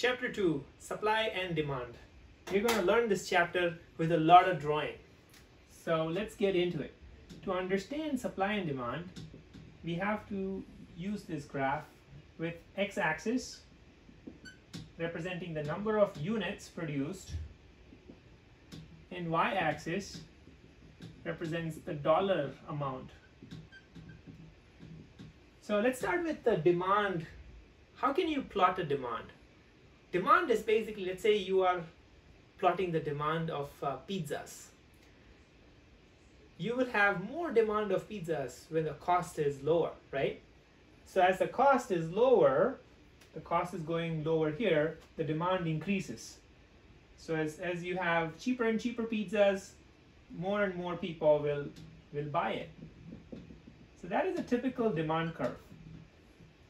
chapter 2, supply and demand. You're going to learn this chapter with a lot of drawing. So let's get into it. To understand supply and demand, we have to use this graph with x-axis representing the number of units produced and y-axis represents the dollar amount. So let's start with the demand. How can you plot a demand? Demand is basically, let's say you are plotting the demand of uh, pizzas. You will have more demand of pizzas when the cost is lower, right? So as the cost is lower, the cost is going lower here, the demand increases. So as, as you have cheaper and cheaper pizzas, more and more people will, will buy it. So that is a typical demand curve.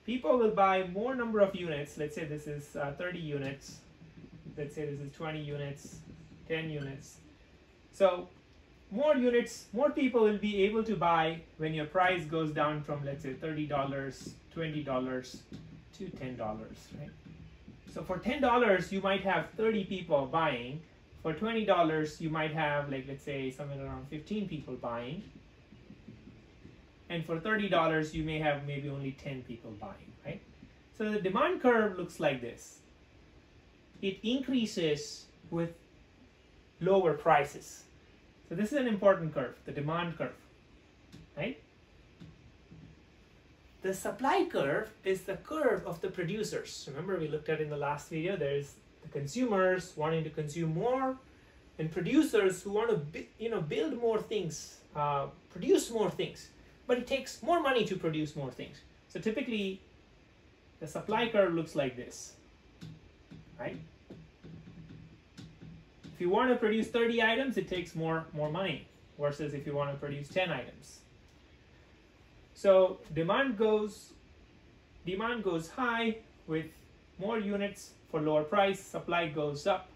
People will buy more number of units. Let's say this is uh, 30 units. Let's say this is 20 units, 10 units. So more units, more people will be able to buy when your price goes down from let's say $30, $20 to $10, right? So for $10, you might have 30 people buying. For $20, you might have like, let's say somewhere around 15 people buying. And for $30, you may have maybe only 10 people buying, right? So the demand curve looks like this. It increases with lower prices. So this is an important curve, the demand curve, right? The supply curve is the curve of the producers. Remember we looked at in the last video, there's the consumers wanting to consume more and producers who want to you know, build more things, uh, produce more things. But it takes more money to produce more things. So typically the supply curve looks like this, right? If you want to produce 30 items, it takes more, more money versus if you want to produce 10 items. So demand goes demand goes high with more units for lower price, supply goes up,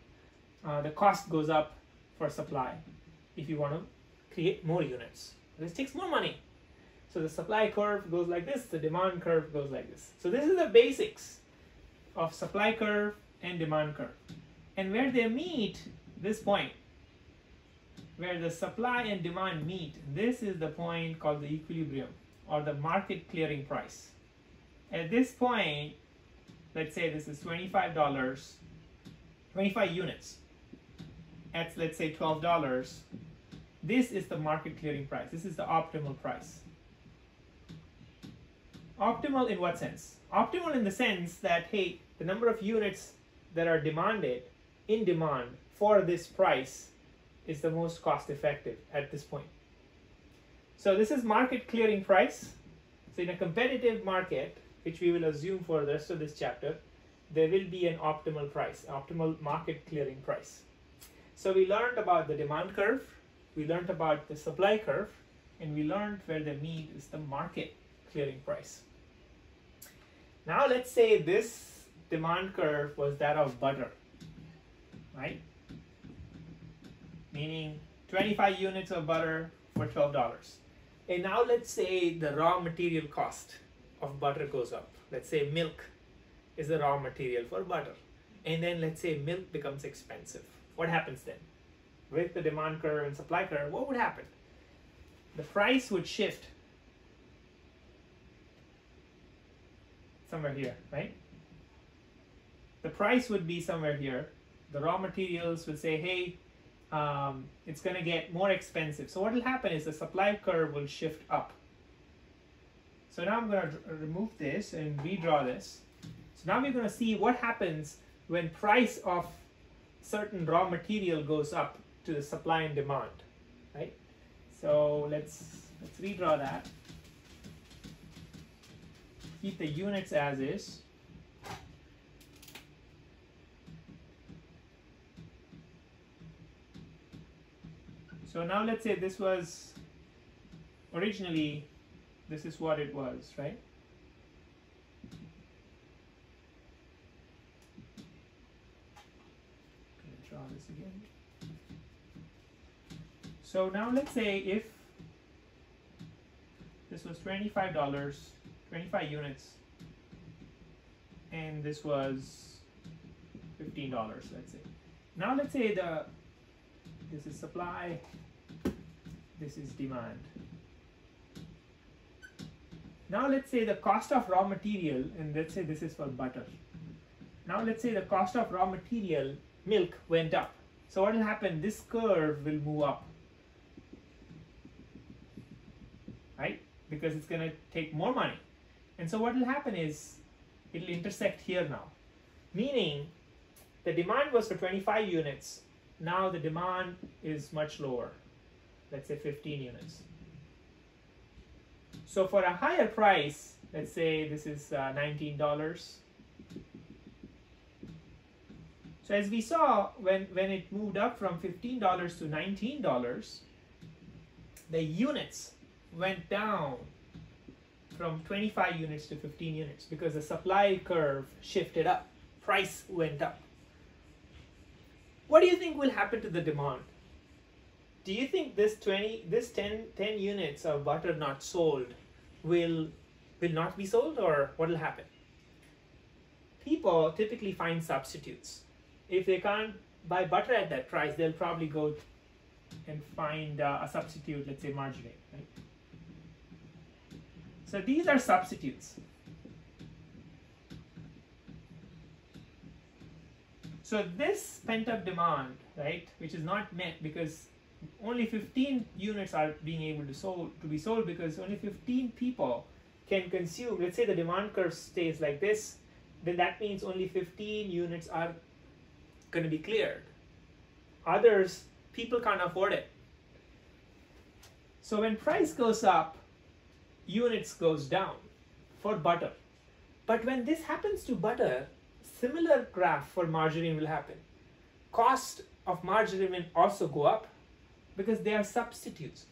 uh, the cost goes up for supply if you want to create more units. This takes more money. So the supply curve goes like this, the demand curve goes like this. So this is the basics of supply curve and demand curve. And where they meet, this point, where the supply and demand meet, this is the point called the equilibrium or the market clearing price. At this point, let's say this is $25, 25 units. At let's say $12, this is the market clearing price. This is the optimal price. Optimal in what sense? Optimal in the sense that, hey, the number of units that are demanded, in demand, for this price is the most cost effective at this point. So this is market clearing price. So in a competitive market, which we will assume for the rest of this chapter, there will be an optimal price, optimal market clearing price. So we learned about the demand curve, we learned about the supply curve, and we learned where the meet is the market clearing price. Now let's say this demand curve was that of butter, right? Meaning 25 units of butter for $12. And now let's say the raw material cost of butter goes up. Let's say milk is the raw material for butter. And then let's say milk becomes expensive. What happens then? With the demand curve and supply curve, what would happen? The price would shift somewhere here, right? The price would be somewhere here. The raw materials would say, hey, um, it's going to get more expensive. So what will happen is the supply curve will shift up. So now I'm going to remove this and redraw this. So now we're going to see what happens when price of certain raw material goes up to the supply and demand, right? So let's let's redraw that. Keep the units as is. So now let's say this was originally, this is what it was, right? draw this again. So now let's say if this was $25, 25 units, and this was fifteen dollars. Let's say. Now let's say the this is supply, this is demand. Now let's say the cost of raw material, and let's say this is for butter. Now let's say the cost of raw material, milk, went up. So what will happen? This curve will move up. Right? Because it's going to take more money. And so what will happen is it will intersect here now. Meaning the demand was for 25 units. Now the demand is much lower. Let's say 15 units. So for a higher price, let's say this is uh, $19. So as we saw, when, when it moved up from $15 to $19, the units went down from 25 units to 15 units because the supply curve shifted up, price went up. What do you think will happen to the demand? Do you think this 20, this 10, 10 units of butter not sold will, will not be sold or what will happen? People typically find substitutes. If they can't buy butter at that price, they'll probably go and find uh, a substitute, let's say margarine, right? So these are substitutes. So this pent-up demand, right, which is not met because only 15 units are being able to sold to be sold because only 15 people can consume. Let's say the demand curve stays like this, then that means only 15 units are going to be cleared. Others, people can't afford it. So when price goes up, units goes down for butter. But when this happens to butter, similar graph for margarine will happen. Cost of margarine will also go up because they are substitutes.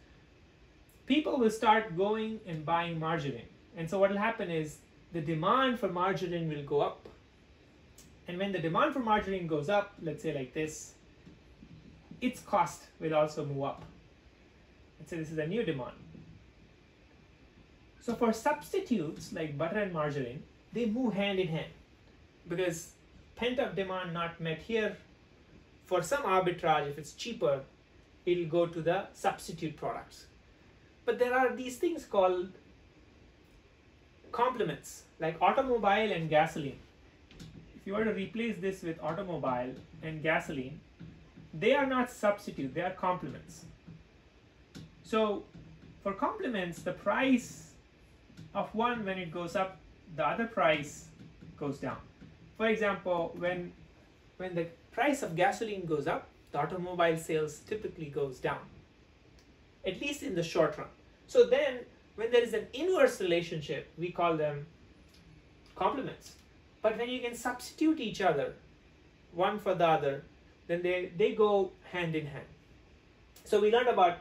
People will start going and buying margarine. And so what will happen is the demand for margarine will go up. And when the demand for margarine goes up, let's say like this, its cost will also move up. Let's say this is a new demand. So for substitutes like butter and margarine, they move hand in hand because pent-up demand not met here, for some arbitrage, if it's cheaper, it'll go to the substitute products. But there are these things called complements, like automobile and gasoline. If you were to replace this with automobile and gasoline, they are not substitute, they are complements. So for complements, the price of one when it goes up, the other price goes down. For example, when when the price of gasoline goes up, the automobile sales typically goes down, at least in the short run. So then, when there is an inverse relationship, we call them complements. But when you can substitute each other, one for the other, then they, they go hand in hand. So we learned about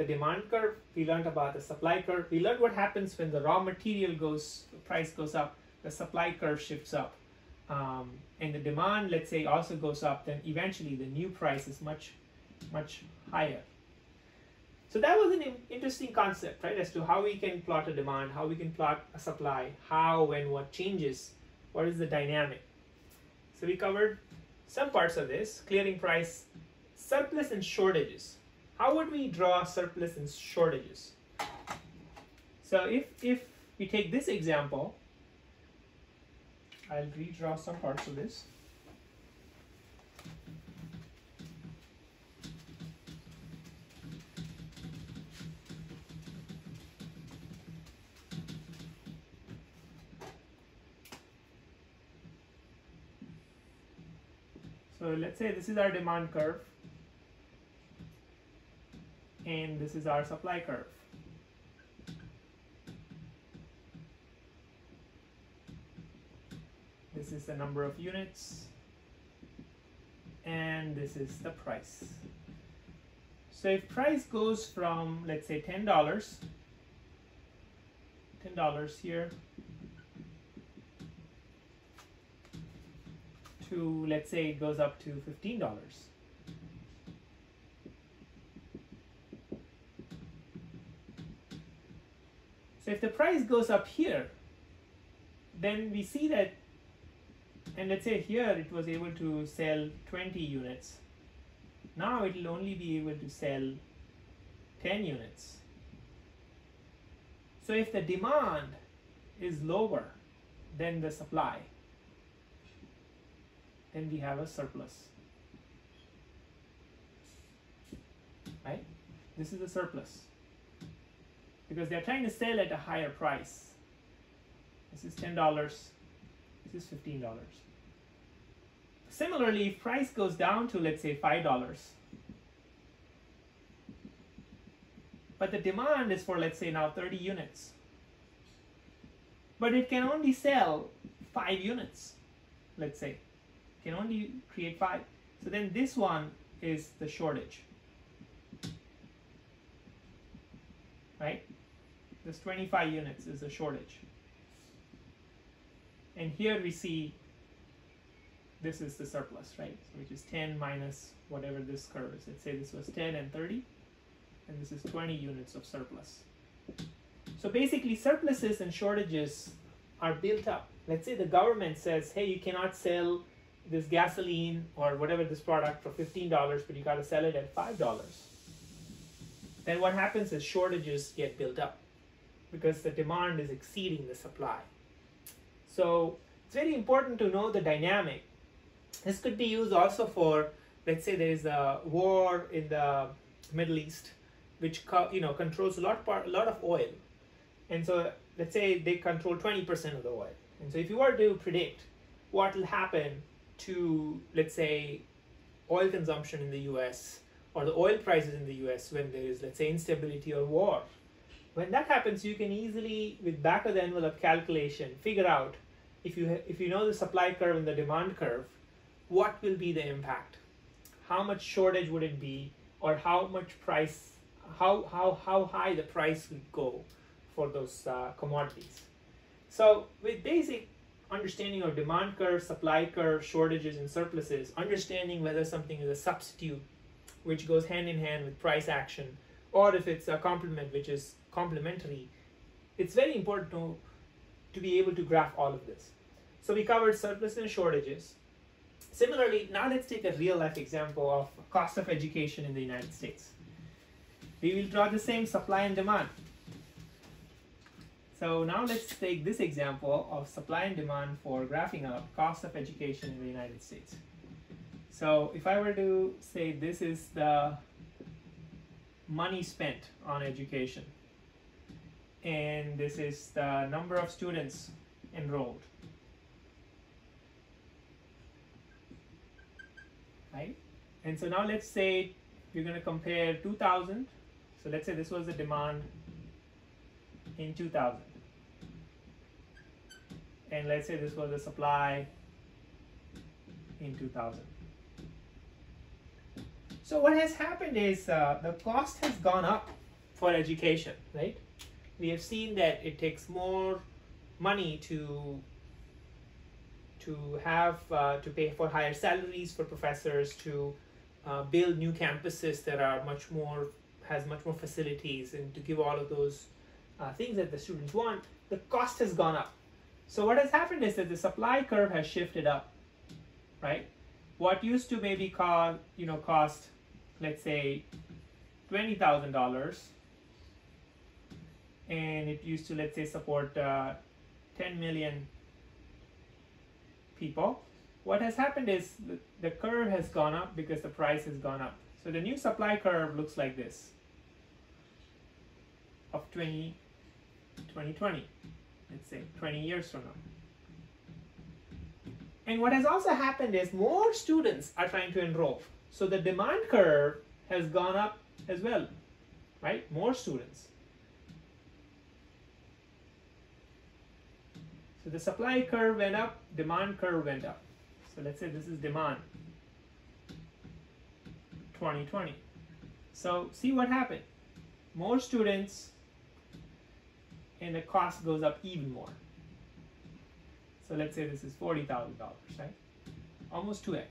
the demand curve, we learned about the supply curve, we learned what happens when the raw material goes, price goes up, the supply curve shifts up um, and the demand, let's say, also goes up, then eventually the new price is much, much higher. So that was an interesting concept, right, as to how we can plot a demand, how we can plot a supply, how and what changes, what is the dynamic. So we covered some parts of this, clearing price, surplus and shortages. How would we draw surplus and shortages? So if, if we take this example, I'll redraw some parts of this. So let's say this is our demand curve and this is our supply curve. this is the number of units and this is the price. So if price goes from let's say $10, $10 here to let's say it goes up to $15. If the price goes up here, then we see that and let's say here it was able to sell 20 units now it will only be able to sell 10 units. So if the demand is lower than the supply then we have a surplus. Right? This is a surplus because they're trying to sell at a higher price. This is $10 this is $15 Similarly, if price goes down to let's say $5, but the demand is for let's say now 30 units, but it can only sell 5 units, let's say, it can only create 5. So then this one is the shortage, right? This 25 units is the shortage. And here we see this is the surplus, right? So which is 10 minus whatever this curve is. Let's say this was 10 and 30, and this is 20 units of surplus. So basically surpluses and shortages are built up. Let's say the government says, hey, you cannot sell this gasoline or whatever this product for $15, but you got to sell it at $5. Then what happens is shortages get built up because the demand is exceeding the supply. So it's very important to know the dynamic this could be used also for, let's say there is a war in the Middle East, which you know controls a lot part, a lot of oil, and so let's say they control 20% of the oil. And so if you were to predict what will happen to, let's say, oil consumption in the US or the oil prices in the US when there is, let's say, instability or war, when that happens, you can easily, with back of the envelope calculation, figure out if you, if you know the supply curve and the demand curve, what will be the impact? How much shortage would it be, or how much price, how how how high the price would go for those uh, commodities? So with basic understanding of demand curve, supply curve, shortages and surpluses, understanding whether something is a substitute, which goes hand in hand with price action, or if it's a complement, which is complementary, it's very important to, to be able to graph all of this. So we covered surplus and shortages. Similarly, now let's take a real life example of cost of education in the United States. We will draw the same supply and demand. So now let's take this example of supply and demand for graphing out cost of education in the United States. So if I were to say this is the money spent on education and this is the number of students enrolled right? And so now let's say we're going to compare 2000. So let's say this was the demand in 2000. And let's say this was the supply in 2000. So what has happened is uh, the cost has gone up for education, right? We have seen that it takes more money to to have uh, to pay for higher salaries for professors to uh, build new campuses that are much more has much more facilities and to give all of those uh, things that the students want. The cost has gone up. So what has happened is that the supply curve has shifted up right? What used to maybe cost you know cost let's say twenty thousand dollars and it used to let's say support uh, 10 million people, what has happened is the, the curve has gone up because the price has gone up. So the new supply curve looks like this of 20, 2020, let's say 20 years from now. And what has also happened is more students are trying to enroll. So the demand curve has gone up as well, right? More students. So the supply curve went up, demand curve went up. So let's say this is demand 2020. So see what happened. More students and the cost goes up even more. So let's say this is $40,000, right? Almost 2x.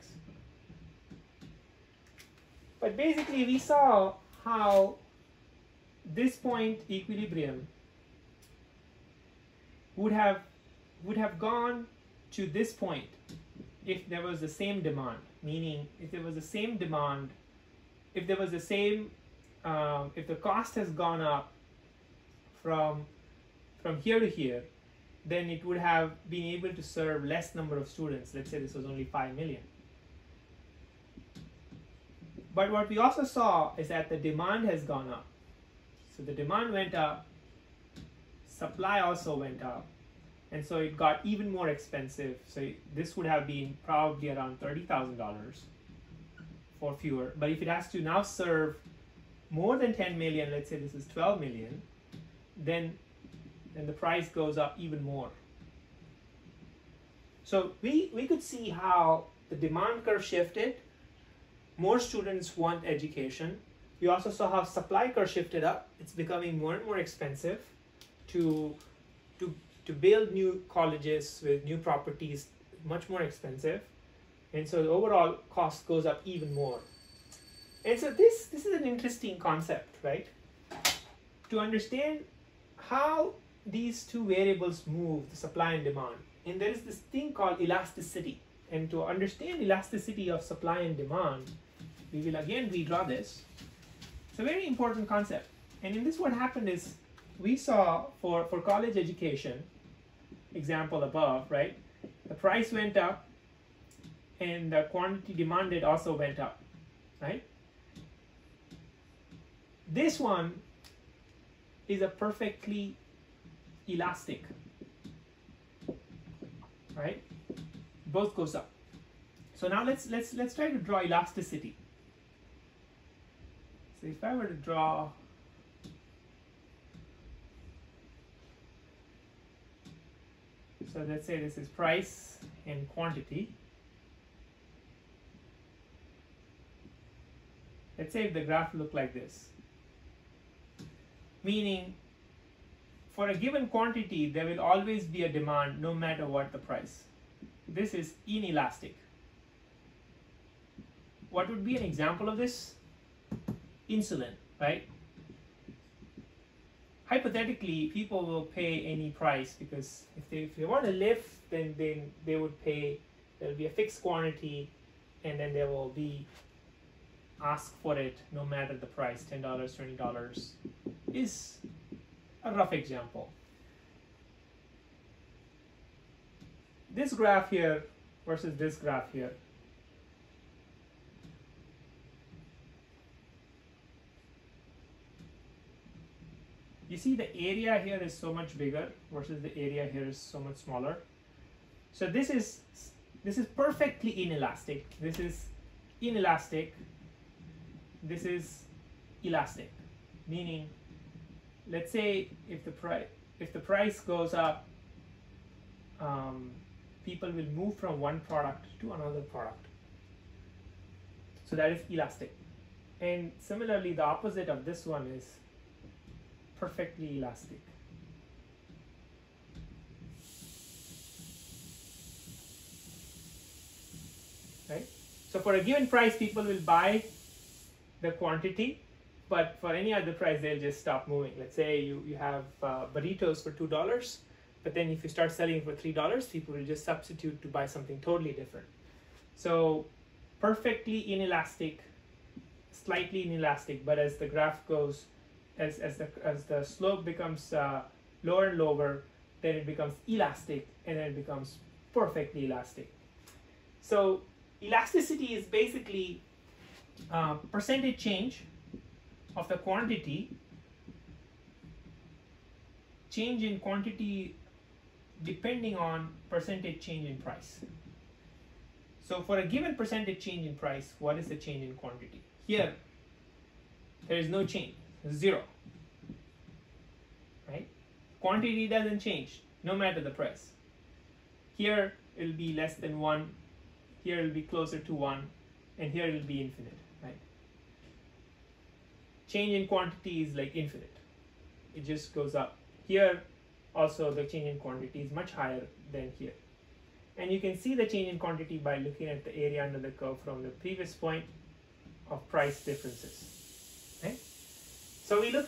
But basically we saw how this point equilibrium would have would have gone to this point if there was the same demand, meaning if there was the same demand, if there was the same, um, if the cost has gone up from from here to here, then it would have been able to serve less number of students. Let's say this was only 5 million. But what we also saw is that the demand has gone up. So the demand went up, supply also went up, and so it got even more expensive. So this would have been probably around $30,000 for fewer. But if it has to now serve more than 10 million, let's say this is 12 million, then then the price goes up even more. So we, we could see how the demand curve shifted. More students want education. We also saw how supply curve shifted up. It's becoming more and more expensive to, to, to build new colleges with new properties, much more expensive. And so the overall cost goes up even more. And so this, this is an interesting concept, right? To understand how these two variables move, the supply and demand, and there is this thing called elasticity. And to understand elasticity of supply and demand, we will again redraw this. It's a very important concept. And in this what happened is we saw for, for college education, example above, right? The price went up and the quantity demanded also went up, right? This one is a perfectly elastic, right? Both goes up. So now let's let's let's try to draw elasticity. So if I were to draw So let's say this is price and quantity. Let's say if the graph looked like this. Meaning for a given quantity, there will always be a demand no matter what the price. This is inelastic. What would be an example of this? Insulin, right? Hypothetically, people will pay any price because if they, if they want to live, then, then they would pay, there will be a fixed quantity and then there will be ask for it no matter the price, $10, $20 is a rough example. This graph here versus this graph here. You see the area here is so much bigger versus the area here is so much smaller. So this is this is perfectly inelastic. This is inelastic. This is elastic, meaning let's say if the price if the price goes up, um, people will move from one product to another product. So that is elastic. And similarly, the opposite of this one is perfectly elastic. Right? So for a given price, people will buy the quantity but for any other price, they'll just stop moving. Let's say you, you have uh, burritos for $2, but then if you start selling for $3, people will just substitute to buy something totally different. So perfectly inelastic, slightly inelastic, but as the graph goes, as, as, the, as the slope becomes uh, lower and lower, then it becomes elastic and then it becomes perfectly elastic. So elasticity is basically uh, percentage change of the quantity, change in quantity depending on percentage change in price. So for a given percentage change in price, what is the change in quantity? Here, there is no change, zero. Right? Quantity doesn't change, no matter the price. Here, it will be less than 1, here it will be closer to 1, and here it will be infinite right? change in quantity is like infinite. It just goes up. Here also the change in quantity is much higher than here. And you can see the change in quantity by looking at the area under the curve from the previous point of price differences. Okay? So we looked at